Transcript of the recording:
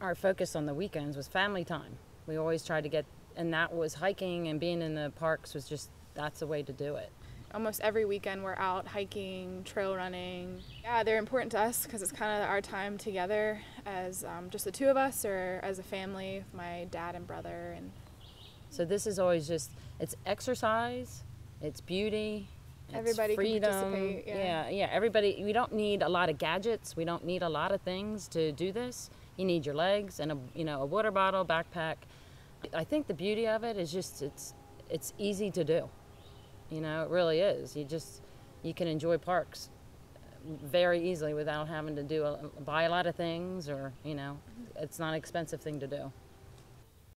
our focus on the weekends was family time. We always tried to get, and that was hiking and being in the parks was just that's the way to do it. Almost every weekend we're out hiking, trail running. Yeah, they're important to us because it's kind of our time together as um, just the two of us or as a family, my dad and brother. And so this is always just it's exercise, it's beauty, it's everybody freedom. can participate. Yeah. yeah, yeah. Everybody. We don't need a lot of gadgets. We don't need a lot of things to do this. You need your legs and a you know a water bottle, backpack. I think the beauty of it is just it's it's easy to do. You know, it really is. You just you can enjoy parks very easily without having to do a, buy a lot of things or you know, it's not an expensive thing to do.